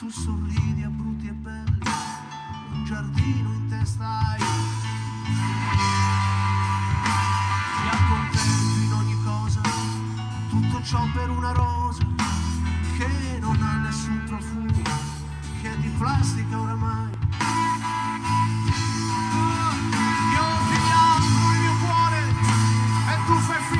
tu sorridi a brutti e belli, un giardino in testa hai. Ti accontenti in ogni cosa, tutto ciò per una rosa che non ha nessun profumo, che è di plastica oramai. Io ti apro il mio cuore e tu fai finta